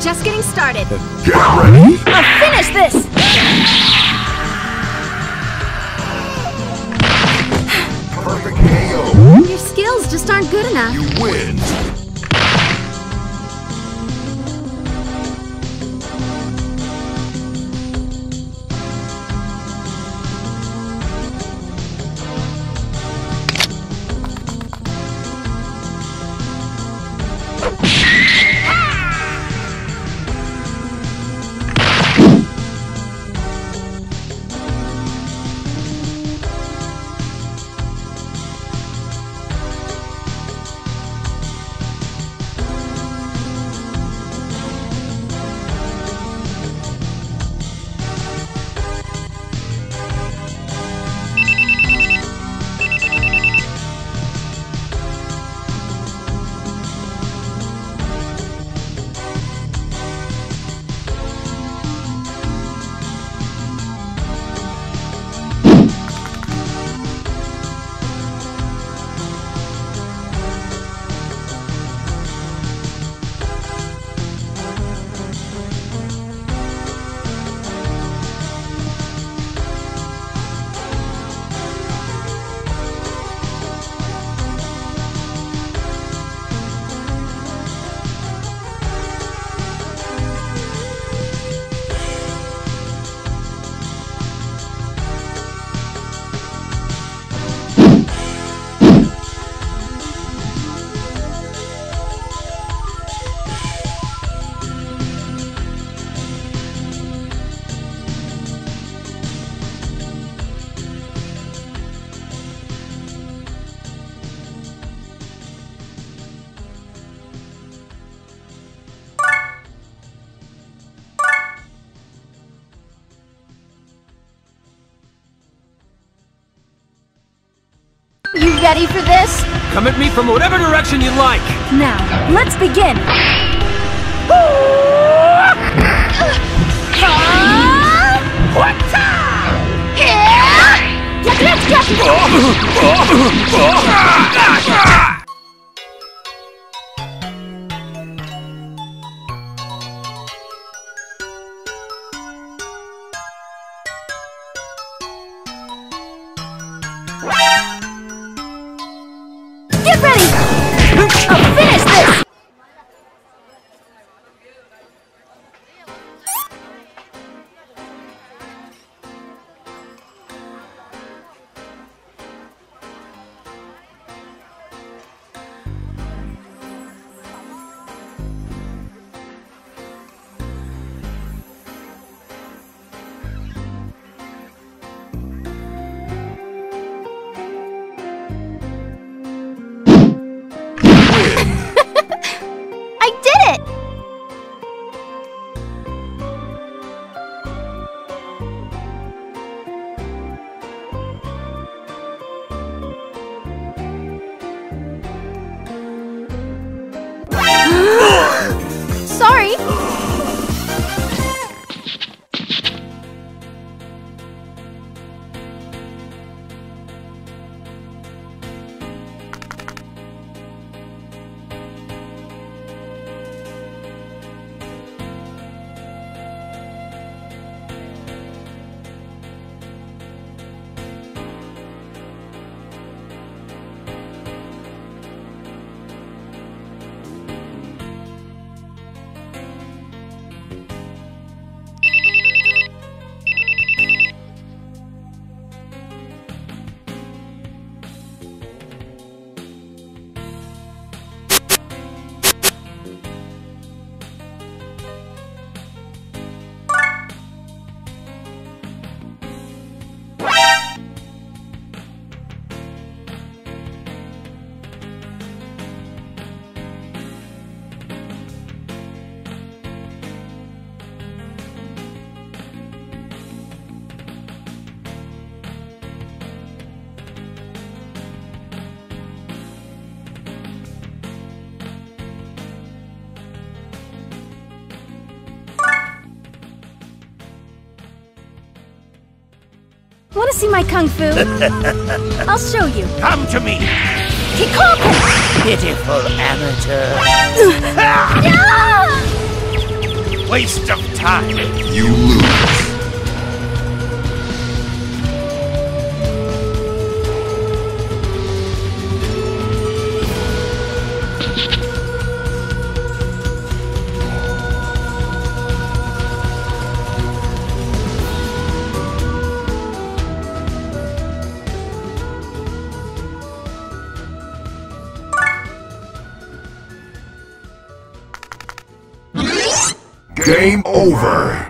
just getting started. Get ready! I'll finish this! Perfect KO! Your skills just aren't good enough. You win! Ready for this? Come at me from whatever direction you like. Now, let's begin! Get Want to see my kung fu? I'll show you. Come to me, Kikoken! pitiful amateur. Ah! waste of time. You lose. Game over.